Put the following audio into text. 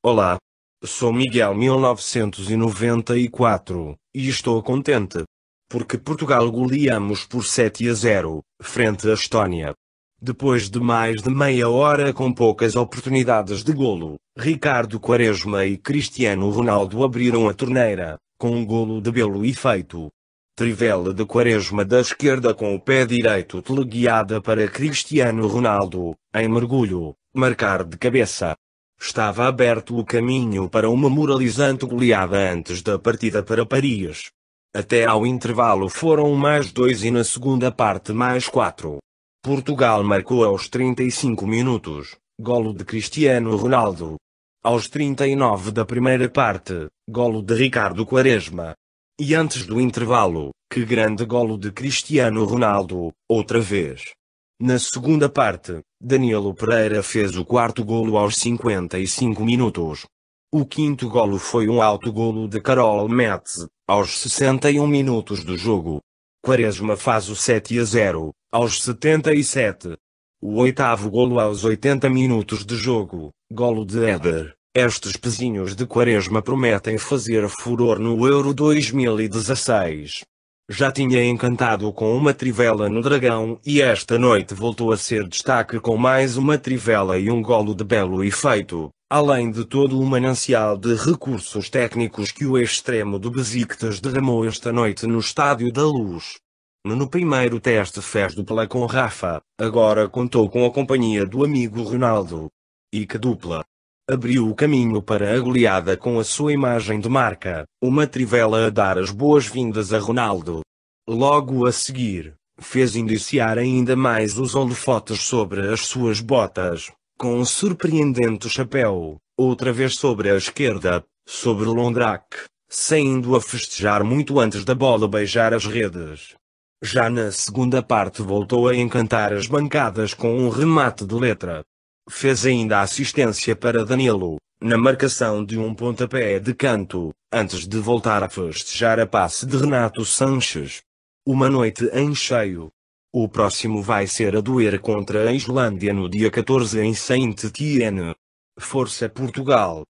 Olá. Sou Miguel 1994, e estou contente. Porque Portugal goleamos por 7 a 0, frente à Estónia. Depois de mais de meia hora com poucas oportunidades de golo, Ricardo Quaresma e Cristiano Ronaldo abriram a torneira, com um golo de belo efeito. Trivela de Quaresma da esquerda com o pé direito teleguiada para Cristiano Ronaldo, em mergulho, marcar de cabeça. Estava aberto o caminho para uma moralizante goleada antes da partida para Paris. Até ao intervalo foram mais dois e na segunda parte mais quatro. Portugal marcou aos 35 minutos, golo de Cristiano Ronaldo. Aos 39 da primeira parte, golo de Ricardo Quaresma. E antes do intervalo, que grande golo de Cristiano Ronaldo, outra vez. Na segunda parte, Danilo Pereira fez o quarto golo aos 55 minutos. O quinto golo foi um autogolo de Carol Metz, aos 61 minutos do jogo. Quaresma faz o 7 a 0, aos 77. O oitavo golo aos 80 minutos de jogo, golo de Éder. Estes pezinhos de Quaresma prometem fazer furor no Euro 2016. Já tinha encantado com uma trivela no Dragão e esta noite voltou a ser destaque com mais uma trivela e um golo de belo efeito, além de todo o manancial de recursos técnicos que o extremo do Besiktas derramou esta noite no Estádio da Luz. No primeiro teste fez dupla com Rafa, agora contou com a companhia do amigo Ronaldo. E que dupla! Abriu o caminho para a goleada com a sua imagem de marca, uma trivela a dar as boas-vindas a Ronaldo. Logo a seguir, fez indiciar ainda mais os holofotes sobre as suas botas, com um surpreendente chapéu, outra vez sobre a esquerda, sobre Londrac, saindo a festejar muito antes da bola beijar as redes. Já na segunda parte voltou a encantar as bancadas com um remate de letra, Fez ainda assistência para Danilo, na marcação de um pontapé de canto, antes de voltar a festejar a passe de Renato Sanches. Uma noite em cheio. O próximo vai ser a doer contra a Islândia no dia 14 em Saint-Étienne. Força Portugal!